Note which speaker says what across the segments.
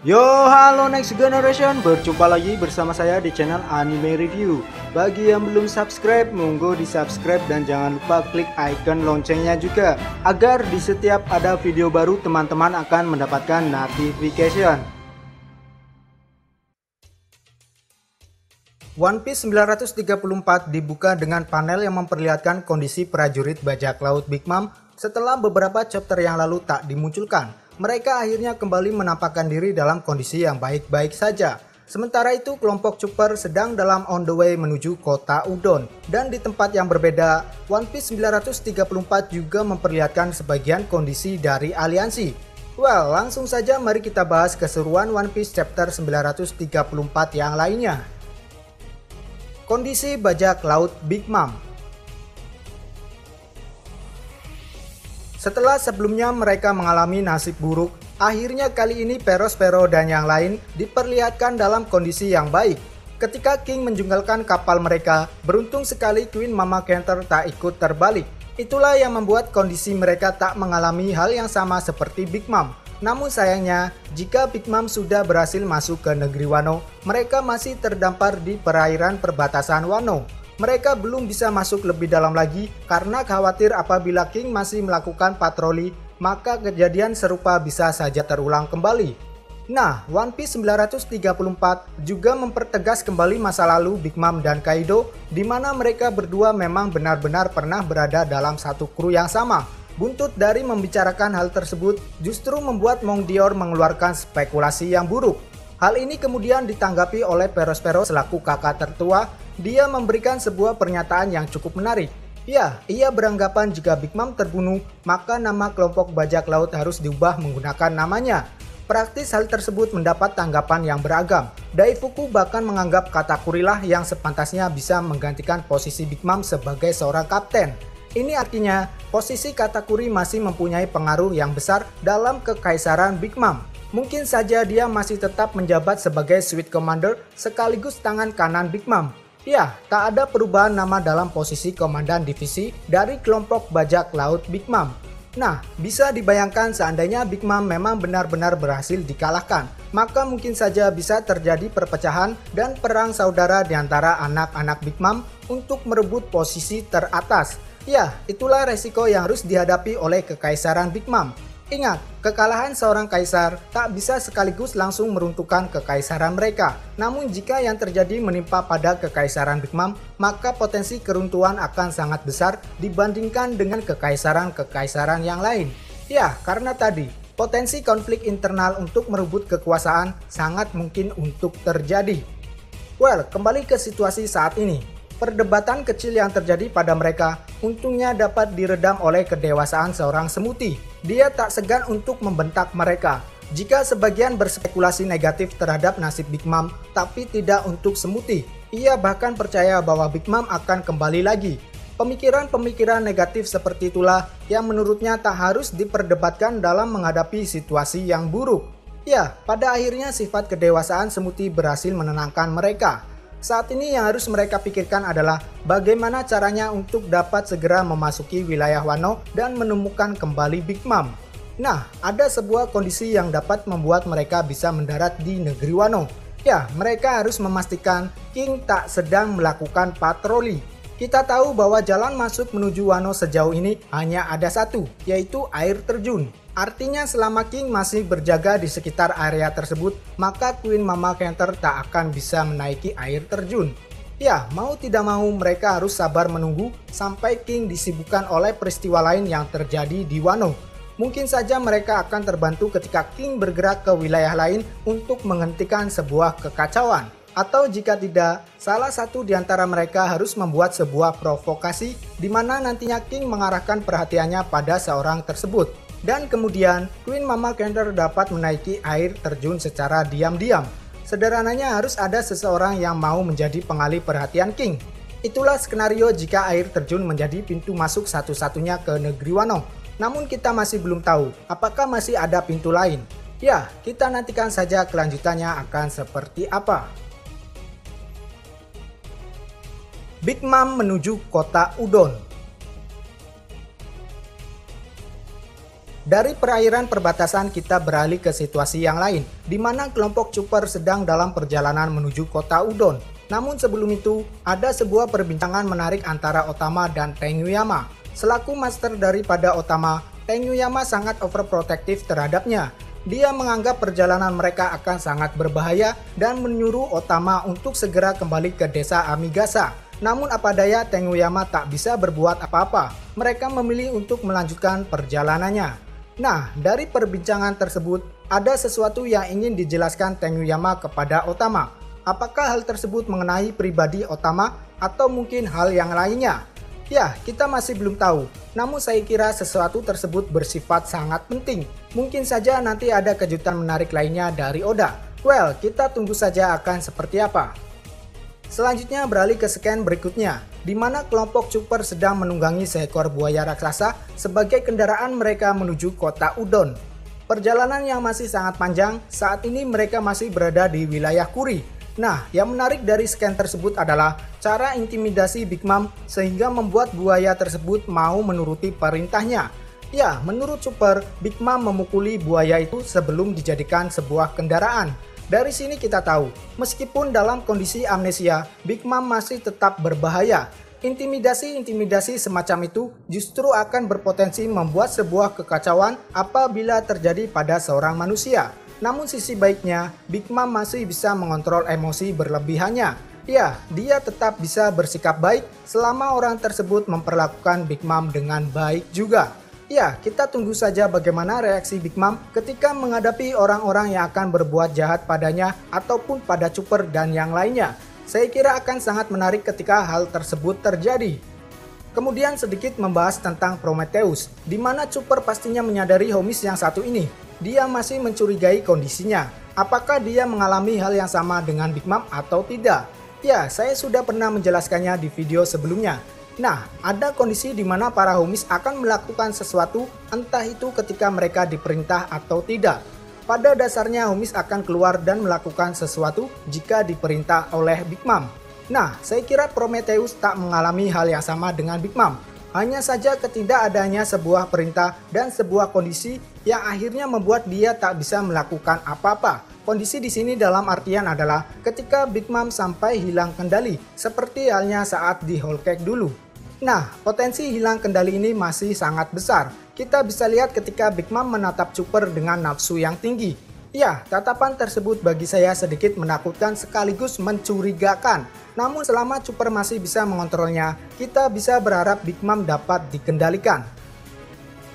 Speaker 1: Yo, halo Next Generation, berjumpa lagi bersama saya di channel Anime Review. Bagi yang belum subscribe, monggo di subscribe dan jangan lupa klik icon loncengnya juga, agar di setiap ada video baru teman-teman akan mendapatkan notification. One Piece 934 dibuka dengan panel yang memperlihatkan kondisi prajurit bajak laut Big Mom setelah beberapa chapter yang lalu tak dimunculkan mereka akhirnya kembali menampakkan diri dalam kondisi yang baik-baik saja. Sementara itu kelompok Chopper sedang dalam on the way menuju kota Udon. Dan di tempat yang berbeda, One Piece 934 juga memperlihatkan sebagian kondisi dari aliansi. Well, langsung saja mari kita bahas keseruan One Piece chapter 934 yang lainnya. Kondisi bajak laut Big Mom Setelah sebelumnya mereka mengalami nasib buruk, akhirnya kali ini Perospero dan yang lain diperlihatkan dalam kondisi yang baik. Ketika King menjunggalkan kapal mereka, beruntung sekali Queen Mama Canter tak ikut terbalik. Itulah yang membuat kondisi mereka tak mengalami hal yang sama seperti Big Mom. Namun sayangnya, jika Big Mom sudah berhasil masuk ke negeri Wano, mereka masih terdampar di perairan perbatasan Wano. Mereka belum bisa masuk lebih dalam lagi karena khawatir apabila King masih melakukan patroli, maka kejadian serupa bisa saja terulang kembali. Nah, One Piece 934 juga mempertegas kembali masa lalu Big Mom dan Kaido, di mana mereka berdua memang benar-benar pernah berada dalam satu kru yang sama. Buntut dari membicarakan hal tersebut justru membuat Mong Dior mengeluarkan spekulasi yang buruk. Hal ini kemudian ditanggapi oleh Perospero selaku kakak tertua dia memberikan sebuah pernyataan yang cukup menarik. Ya, ia beranggapan jika Big Mom terbunuh, maka nama kelompok bajak laut harus diubah menggunakan namanya. Praktis hal tersebut mendapat tanggapan yang beragam. Daifuku bahkan menganggap kata Kurilah yang sepantasnya bisa menggantikan posisi Big Mom sebagai seorang kapten. Ini artinya posisi Katakuri masih mempunyai pengaruh yang besar dalam kekaisaran Big Mom. Mungkin saja dia masih tetap menjabat sebagai Sweet Commander sekaligus tangan kanan Big Mom. Ya, tak ada perubahan nama dalam posisi komandan divisi dari kelompok bajak laut Big Mom. Nah, bisa dibayangkan seandainya Big Mom memang benar-benar berhasil dikalahkan, maka mungkin saja bisa terjadi perpecahan dan perang saudara di antara anak-anak Big Mom untuk merebut posisi teratas. Ya, itulah resiko yang harus dihadapi oleh kekaisaran Big Mom. Ingat, kekalahan seorang kaisar tak bisa sekaligus langsung meruntuhkan kekaisaran mereka. Namun jika yang terjadi menimpa pada kekaisaran Big Mom, maka potensi keruntuhan akan sangat besar dibandingkan dengan kekaisaran-kekaisaran yang lain. Ya, karena tadi, potensi konflik internal untuk merebut kekuasaan sangat mungkin untuk terjadi. Well, kembali ke situasi saat ini. Perdebatan kecil yang terjadi pada mereka untungnya dapat diredam oleh kedewasaan seorang semuti. Dia tak segan untuk membentak mereka. Jika sebagian berspekulasi negatif terhadap nasib Big Mom, tapi tidak untuk semuti. Ia bahkan percaya bahwa Big Mom akan kembali lagi. Pemikiran-pemikiran negatif seperti itulah yang menurutnya tak harus diperdebatkan dalam menghadapi situasi yang buruk. Ya, pada akhirnya sifat kedewasaan semuti berhasil menenangkan mereka. Saat ini yang harus mereka pikirkan adalah bagaimana caranya untuk dapat segera memasuki wilayah Wano dan menemukan kembali Big Mom. Nah, ada sebuah kondisi yang dapat membuat mereka bisa mendarat di negeri Wano. Ya, mereka harus memastikan King tak sedang melakukan patroli. Kita tahu bahwa jalan masuk menuju Wano sejauh ini hanya ada satu, yaitu air terjun. Artinya selama King masih berjaga di sekitar area tersebut, maka Queen Mama Canter tak akan bisa menaiki air terjun. Ya, mau tidak mau mereka harus sabar menunggu sampai King disibukkan oleh peristiwa lain yang terjadi di Wano. Mungkin saja mereka akan terbantu ketika King bergerak ke wilayah lain untuk menghentikan sebuah kekacauan. Atau jika tidak, salah satu di antara mereka harus membuat sebuah provokasi di mana nantinya King mengarahkan perhatiannya pada seorang tersebut dan kemudian Queen Mama Canter dapat menaiki air terjun secara diam-diam. Sederhananya harus ada seseorang yang mau menjadi pengalih perhatian King. Itulah skenario jika air terjun menjadi pintu masuk satu-satunya ke negeri Wano. Namun kita masih belum tahu apakah masih ada pintu lain. Ya, kita nantikan saja kelanjutannya akan seperti apa. Big Mom menuju kota Udon Dari perairan perbatasan kita beralih ke situasi yang lain, di mana kelompok Cuper sedang dalam perjalanan menuju kota Udon. Namun sebelum itu, ada sebuah perbincangan menarik antara Otama dan Tengyuyama. Selaku master daripada Otama, Tengyuyama sangat overprotective terhadapnya. Dia menganggap perjalanan mereka akan sangat berbahaya dan menyuruh Otama untuk segera kembali ke desa Amigasa. Namun apa daya Tengyuyama tak bisa berbuat apa-apa. Mereka memilih untuk melanjutkan perjalanannya. Nah, dari perbincangan tersebut, ada sesuatu yang ingin dijelaskan Tengyuyama kepada Otama. Apakah hal tersebut mengenai pribadi Otama atau mungkin hal yang lainnya? Ya, kita masih belum tahu. Namun saya kira sesuatu tersebut bersifat sangat penting. Mungkin saja nanti ada kejutan menarik lainnya dari Oda. Well, kita tunggu saja akan seperti apa. Selanjutnya beralih ke scan berikutnya, di mana kelompok Super sedang menunggangi seekor buaya raksasa sebagai kendaraan mereka menuju kota Udon. Perjalanan yang masih sangat panjang, saat ini mereka masih berada di wilayah Kuri. Nah, yang menarik dari scan tersebut adalah cara intimidasi Big Mom sehingga membuat buaya tersebut mau menuruti perintahnya. Ya, menurut Super, Big Mom memukuli buaya itu sebelum dijadikan sebuah kendaraan. Dari sini kita tahu, meskipun dalam kondisi amnesia, Big Mom masih tetap berbahaya. Intimidasi-intimidasi semacam itu justru akan berpotensi membuat sebuah kekacauan apabila terjadi pada seorang manusia. Namun sisi baiknya, Big Mom masih bisa mengontrol emosi berlebihannya. Ya, dia tetap bisa bersikap baik selama orang tersebut memperlakukan Big Mom dengan baik juga. Ya, kita tunggu saja bagaimana reaksi Big Mom ketika menghadapi orang-orang yang akan berbuat jahat padanya ataupun pada Cooper dan yang lainnya. Saya kira akan sangat menarik ketika hal tersebut terjadi. Kemudian sedikit membahas tentang Prometheus, di mana Cooper pastinya menyadari Homis yang satu ini. Dia masih mencurigai kondisinya. Apakah dia mengalami hal yang sama dengan Big Mom atau tidak? Ya, saya sudah pernah menjelaskannya di video sebelumnya. Nah, ada kondisi di mana para homis akan melakukan sesuatu entah itu ketika mereka diperintah atau tidak. Pada dasarnya homis akan keluar dan melakukan sesuatu jika diperintah oleh Big Mom. Nah, saya kira Prometheus tak mengalami hal yang sama dengan Big Mom. Hanya saja ketidakadanya sebuah perintah dan sebuah kondisi yang akhirnya membuat dia tak bisa melakukan apa-apa. Kondisi di sini dalam artian adalah ketika Big Mom sampai hilang kendali, seperti halnya saat di Whole Cake dulu. Nah, potensi hilang kendali ini masih sangat besar. Kita bisa lihat ketika Big Mom menatap Super dengan nafsu yang tinggi. Ya, tatapan tersebut bagi saya sedikit menakutkan sekaligus mencurigakan. Namun selama Super masih bisa mengontrolnya, kita bisa berharap Big Mom dapat dikendalikan.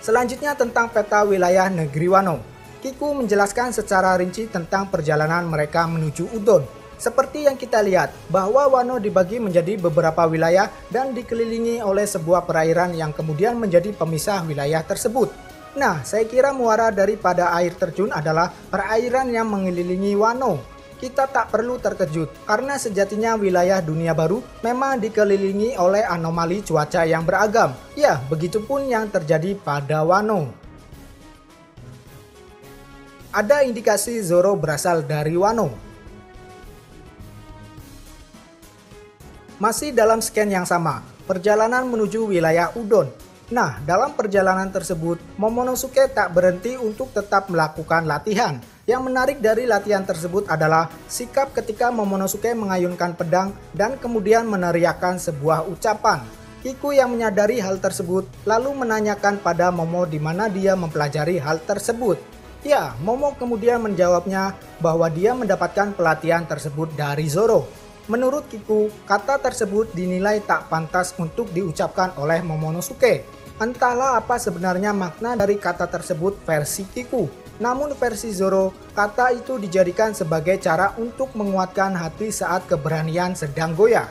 Speaker 1: Selanjutnya tentang peta wilayah negeri Wano. Kiku menjelaskan secara rinci tentang perjalanan mereka menuju Udon. Seperti yang kita lihat, bahwa Wano dibagi menjadi beberapa wilayah dan dikelilingi oleh sebuah perairan yang kemudian menjadi pemisah wilayah tersebut. Nah, saya kira muara daripada air terjun adalah perairan yang mengelilingi Wano. Kita tak perlu terkejut, karena sejatinya wilayah dunia baru memang dikelilingi oleh anomali cuaca yang beragam. Ya, begitupun yang terjadi pada Wano. Ada indikasi Zoro berasal dari Wano, Masih dalam scan yang sama, perjalanan menuju wilayah Udon. Nah, dalam perjalanan tersebut, Momonosuke tak berhenti untuk tetap melakukan latihan. Yang menarik dari latihan tersebut adalah sikap ketika Momonosuke mengayunkan pedang dan kemudian meneriakkan sebuah ucapan. Kiku yang menyadari hal tersebut lalu menanyakan pada Momo di mana dia mempelajari hal tersebut. Ya, Momo kemudian menjawabnya bahwa dia mendapatkan pelatihan tersebut dari Zoro. Menurut Kiku, kata tersebut dinilai tak pantas untuk diucapkan oleh Momonosuke. Entahlah apa sebenarnya makna dari kata tersebut versi Kiku. Namun versi Zoro, kata itu dijadikan sebagai cara untuk menguatkan hati saat keberanian sedang goyah.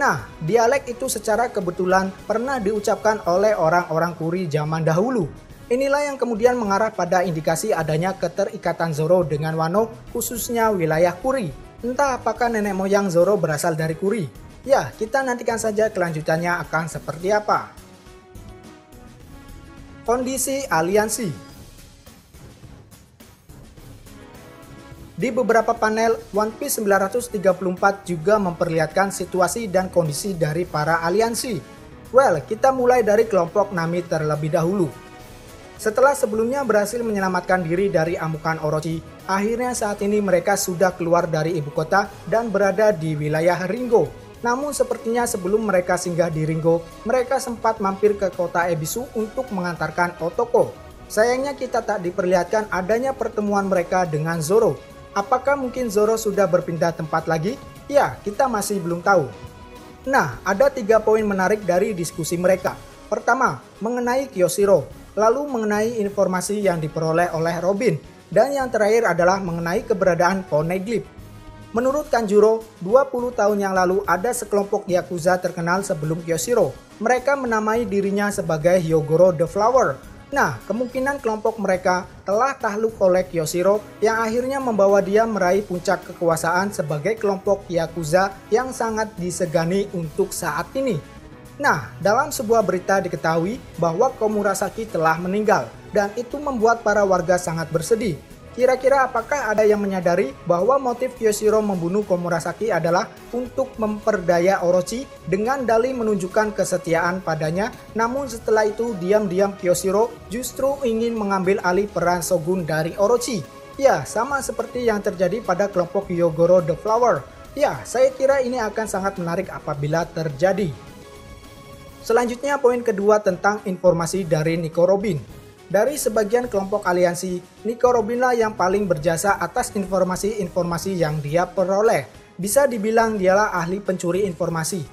Speaker 1: Nah, dialek itu secara kebetulan pernah diucapkan oleh orang-orang Kuri zaman dahulu. Inilah yang kemudian mengarah pada indikasi adanya keterikatan Zoro dengan Wano, khususnya wilayah Kuri. Entah apakah nenek moyang Zoro berasal dari Kuri. Ya, kita nantikan saja kelanjutannya akan seperti apa. Kondisi aliansi Di beberapa panel, One Piece 934 juga memperlihatkan situasi dan kondisi dari para aliansi. Well, kita mulai dari kelompok Nami terlebih dahulu. Setelah sebelumnya berhasil menyelamatkan diri dari amukan Orochi, akhirnya saat ini mereka sudah keluar dari ibu kota dan berada di wilayah Ringo. Namun sepertinya sebelum mereka singgah di Ringo, mereka sempat mampir ke kota Ebisu untuk mengantarkan Otoko. Sayangnya kita tak diperlihatkan adanya pertemuan mereka dengan Zoro. Apakah mungkin Zoro sudah berpindah tempat lagi? Ya, kita masih belum tahu. Nah, ada tiga poin menarik dari diskusi mereka. Pertama, mengenai Kyoshiro lalu mengenai informasi yang diperoleh oleh Robin, dan yang terakhir adalah mengenai keberadaan Poneglyph. Menurut Kanjuro, 20 tahun yang lalu ada sekelompok Yakuza terkenal sebelum Kyoshiro. Mereka menamai dirinya sebagai Hyogoro the Flower. Nah, kemungkinan kelompok mereka telah takluk oleh Kyoshiro yang akhirnya membawa dia meraih puncak kekuasaan sebagai kelompok Yakuza yang sangat disegani untuk saat ini. Nah, dalam sebuah berita diketahui bahwa Komurasaki telah meninggal dan itu membuat para warga sangat bersedih. Kira-kira apakah ada yang menyadari bahwa motif Kyoshiro membunuh Komurasaki adalah untuk memperdaya Orochi dengan dalih menunjukkan kesetiaan padanya, namun setelah itu diam-diam Kyoshiro justru ingin mengambil alih peran Shogun dari Orochi. Ya, sama seperti yang terjadi pada kelompok Yogoro the Flower. Ya, saya kira ini akan sangat menarik apabila terjadi. Selanjutnya poin kedua tentang informasi dari Nico Robin. Dari sebagian kelompok aliansi, Nico Robin lah yang paling berjasa atas informasi-informasi yang dia peroleh. Bisa dibilang dialah ahli pencuri informasi.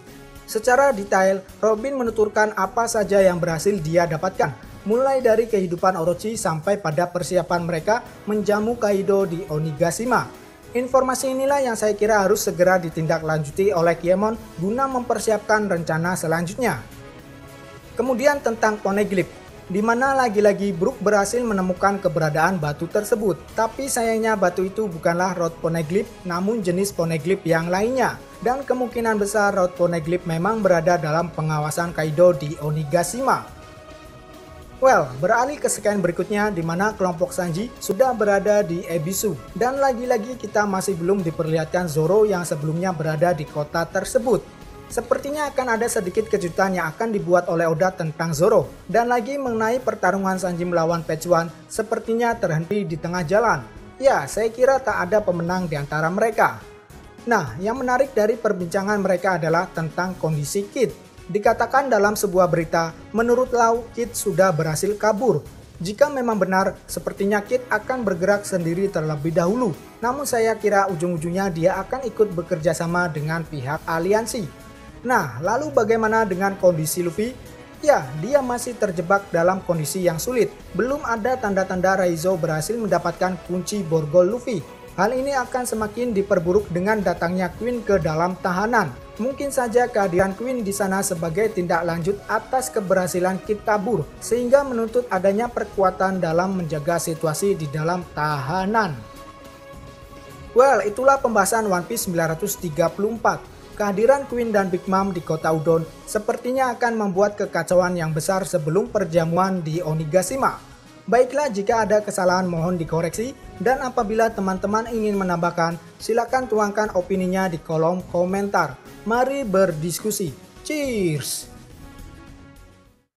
Speaker 1: Secara detail, Robin menuturkan apa saja yang berhasil dia dapatkan, mulai dari kehidupan Orochi sampai pada persiapan mereka menjamu Kaido di Onigashima. Informasi inilah yang saya kira harus segera ditindaklanjuti oleh Kiemon guna mempersiapkan rencana selanjutnya. Kemudian tentang poneglyph, di mana lagi-lagi Brook berhasil menemukan keberadaan batu tersebut. Tapi sayangnya batu itu bukanlah Rod Poneglyph, namun jenis Poneglyph yang lainnya. Dan kemungkinan besar Rod Poneglyph memang berada dalam pengawasan Kaido di Onigashima. Well, beralih ke scan berikutnya di mana kelompok Sanji sudah berada di Ebisu. Dan lagi-lagi kita masih belum diperlihatkan Zoro yang sebelumnya berada di kota tersebut. Sepertinya akan ada sedikit kejutan yang akan dibuat oleh Oda tentang Zoro. Dan lagi mengenai pertarungan Sanji melawan Pechuan, sepertinya terhenti di tengah jalan. Ya, saya kira tak ada pemenang di antara mereka. Nah, yang menarik dari perbincangan mereka adalah tentang kondisi Kid. Dikatakan dalam sebuah berita, menurut Lau, Kid sudah berhasil kabur. Jika memang benar, sepertinya Kid akan bergerak sendiri terlebih dahulu. Namun saya kira ujung-ujungnya dia akan ikut bekerja sama dengan pihak aliansi. Nah, lalu bagaimana dengan kondisi Luffy? Ya, dia masih terjebak dalam kondisi yang sulit. Belum ada tanda-tanda Raizo berhasil mendapatkan kunci borgol Luffy. Hal ini akan semakin diperburuk dengan datangnya Queen ke dalam tahanan. Mungkin saja kehadiran Queen di sana sebagai tindak lanjut atas keberhasilan Kid kabur, sehingga menuntut adanya perkuatan dalam menjaga situasi di dalam tahanan. Well, itulah pembahasan One Piece 934. Kehadiran Queen dan Big Mom di kota Udon sepertinya akan membuat kekacauan yang besar sebelum perjamuan di Onigashima. Baiklah jika ada kesalahan mohon dikoreksi dan apabila teman-teman ingin menambahkan silakan tuangkan opininya di kolom komentar. Mari berdiskusi. Cheers!